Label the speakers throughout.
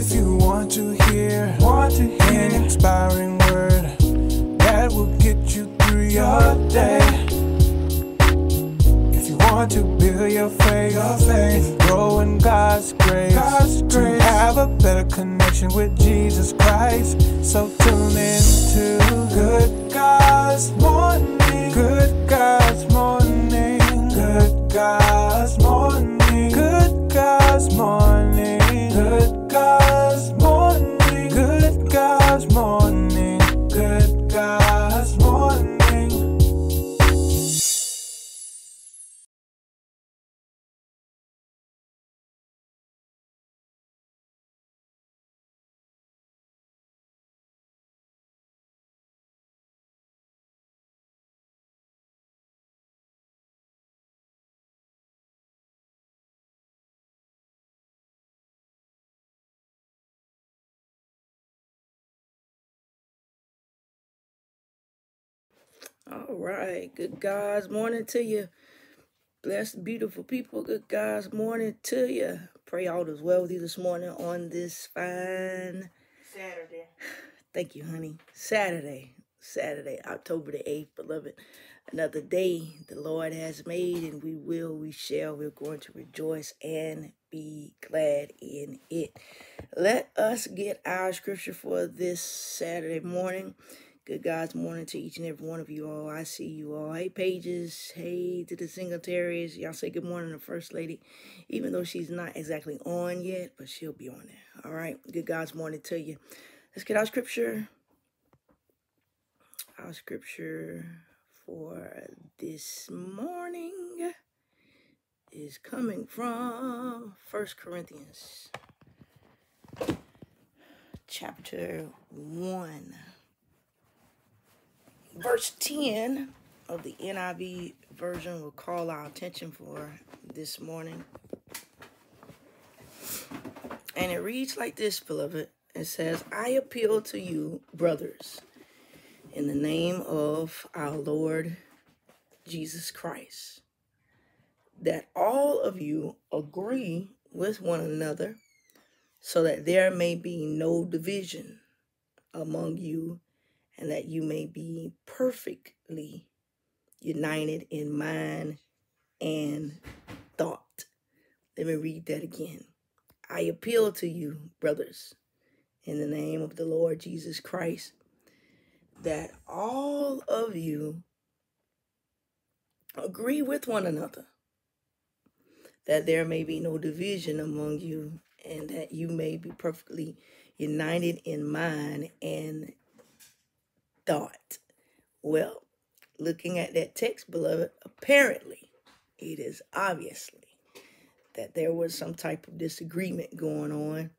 Speaker 1: If you want to hear, want to hear an inspiring word that will get you through your day. If you want to build your faith, your faith, grow in God's grace, God's grace, to have a better connection with Jesus Christ. So tune in to Good God's morning, Good
Speaker 2: All right. Good God's morning to you. Blessed, beautiful people. Good God's morning to you. Pray all is well with you this morning on this fine
Speaker 3: Saturday.
Speaker 2: Thank you, honey. Saturday, Saturday, October the 8th, beloved. Another day the Lord has made, and we will, we shall, we're going to rejoice and be glad in it. Let us get our scripture for this Saturday morning. Good God's morning to each and every one of you all. I see you all. Hey, Pages. Hey, to the Singletaries. Y'all say good morning to First Lady, even though she's not exactly on yet, but she'll be on there. All right. Good God's morning to you. Let's get our scripture. Our scripture for this morning is coming from First Corinthians chapter 1 verse 10 of the NIV version will call our attention for this morning. And it reads like this, beloved. It says, I appeal to you, brothers, in the name of our Lord Jesus Christ, that all of you agree with one another, so that there may be no division among you, and that you may be perfectly united in mind and thought. Let me read that again. I appeal to you, brothers, in the name of the Lord Jesus Christ, that all of you agree with one another, that there may be no division among you, and that you may be perfectly united in mind and thought. Well, looking at that text, beloved, apparently it is obviously that there was some type of disagreement going on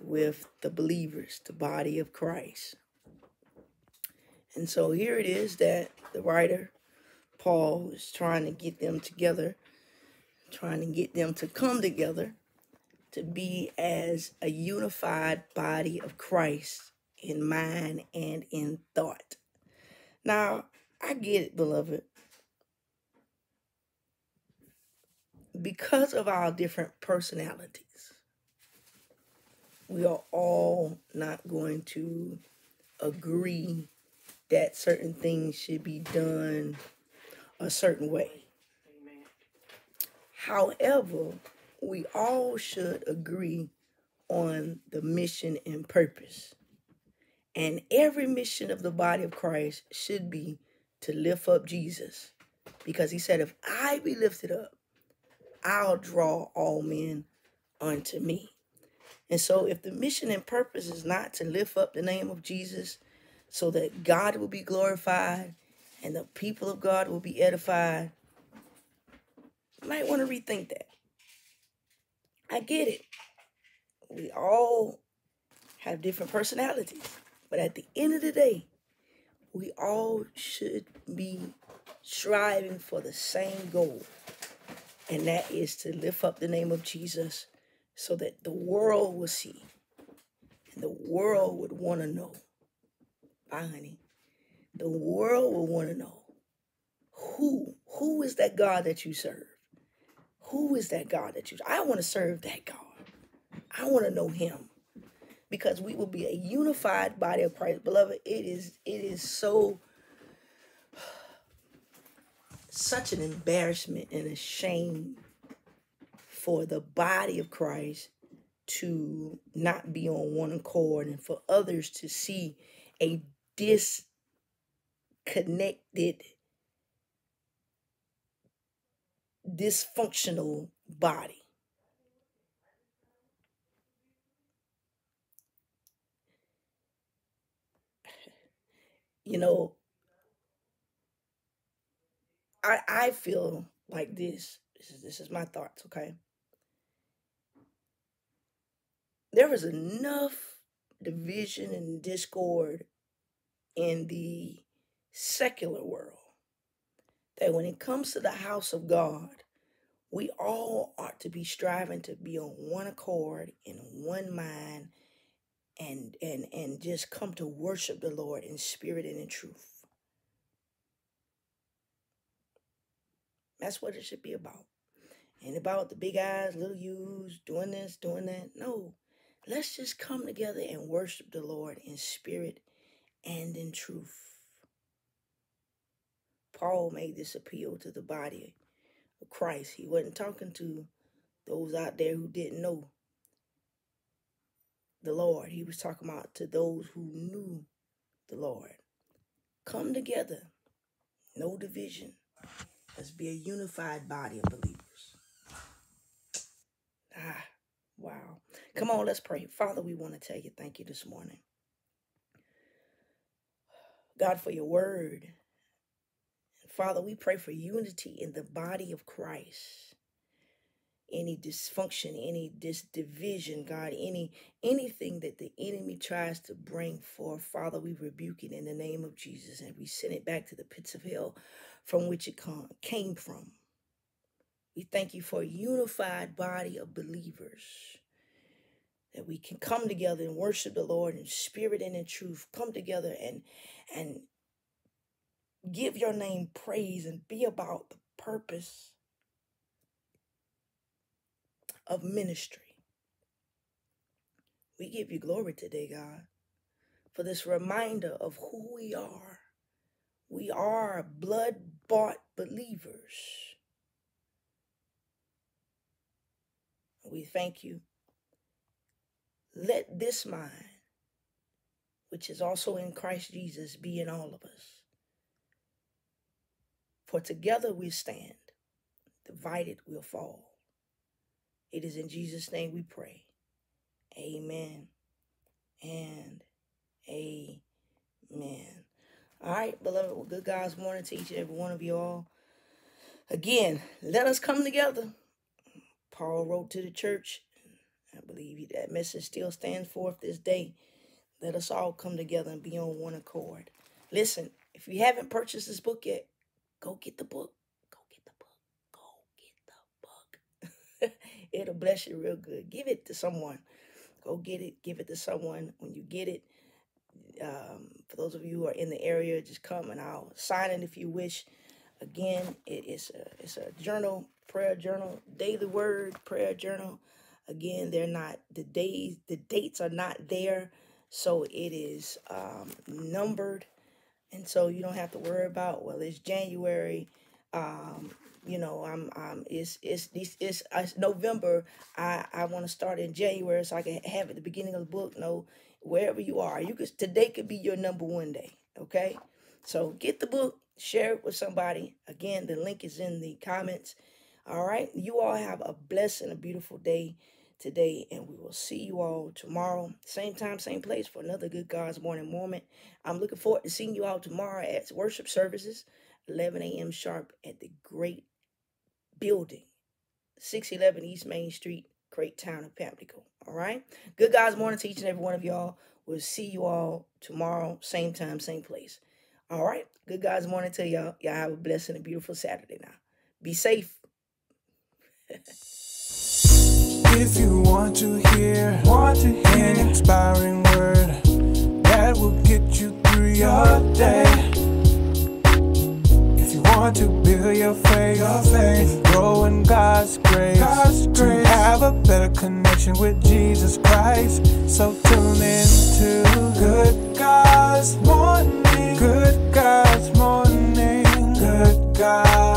Speaker 2: with the believers, the body of Christ. And so here it is that the writer, Paul, is trying to get them together, trying to get them to come together to be as a unified body of Christ in mind and in thought. Now, I get it, beloved. Because of our different personalities, we are all not going to agree that certain things should be done a certain way. However, we all should agree on the mission and purpose. And every mission of the body of Christ should be to lift up Jesus. Because he said, If I be lifted up, I'll draw all men unto me. And so, if the mission and purpose is not to lift up the name of Jesus so that God will be glorified and the people of God will be edified, you might want to rethink that. I get it. We all have different personalities. But at the end of the day, we all should be striving for the same goal. And that is to lift up the name of Jesus so that the world will see. And the world would want to know. Bye, honey. The world will want to know who who is that God that you serve? Who is that God that you I want to serve that God. I want to know him. Because we will be a unified body of Christ. Beloved, it is it is so such an embarrassment and a shame for the body of Christ to not be on one accord and for others to see a disconnected dysfunctional body you know, I I feel like this. This is this is my thoughts, okay? There is enough division and discord in the secular world that when it comes to the house of God, we all ought to be striving to be on one accord, in one mind, and and and just come to worship the Lord in spirit and in truth. That's what it should be about. Ain't about the big eyes, little U's, doing this, doing that. No. Let's just come together and worship the Lord in spirit and in truth. Paul made this appeal to the body of Christ. He wasn't talking to those out there who didn't know the Lord. He was talking about to those who knew the Lord. Come together. No division. Let's be a unified body of believers. Ah, wow. Come on, let's pray. Father, we want to tell you thank you this morning. God, for your word. Father, we pray for unity in the body of Christ any dysfunction, any dis division, God, any anything that the enemy tries to bring forth, Father, we rebuke it in the name of Jesus and we send it back to the pits of hell from which it come, came from. We thank you for a unified body of believers that we can come together and worship the Lord in spirit and in truth. Come together and and give your name praise and be about the purpose of ministry. We give you glory today, God, for this reminder of who we are. We are blood bought believers. We thank you. Let this mind, which is also in Christ Jesus, be in all of us. For together we stand, divided we'll fall. It is in Jesus' name we pray. Amen and amen. All right, beloved, well, good God's morning to each and every one of you all. Again, let us come together. Paul wrote to the church. I believe that message still stands forth this day. Let us all come together and be on one accord. Listen, if you haven't purchased this book yet, go get the book. Go get the book. Go get the book. It'll bless you real good. Give it to someone. Go get it. Give it to someone. When you get it, um, for those of you who are in the area, just come and I'll sign it if you wish. Again, it is a it's a journal, prayer journal, daily word prayer journal. Again, they're not the days, the dates are not there, so it is um, numbered, and so you don't have to worry about well, it's January. Um, you know, I'm, I'm, it's, it's, it's, it's, it's November. I, I want to start in January so I can have at the beginning of the book. No, wherever you are, you could, today could be your number one day. Okay. So get the book, share it with somebody. Again, the link is in the comments. All right. You all have a blessed and a beautiful day today, and we will see you all tomorrow, same time, same place for another good God's morning moment. I'm looking forward to seeing you all tomorrow at worship services, 11 a.m. sharp at the Great building, 611 East Main Street, great town of Pamlico. All right. Good guys morning to each and every one of y'all. We'll see you all tomorrow, same time, same place. All right. Good guys morning to y'all. Y'all have a blessed and a beautiful Saturday now. Be safe.
Speaker 1: if you want to hear, want to hear an inspiring word that will get you through your day want to build your faith, your faith. grow in God's grace, God's grace, to have a better connection with Jesus Christ. So tune in to Good God's Morning, Good God's Morning, Good God.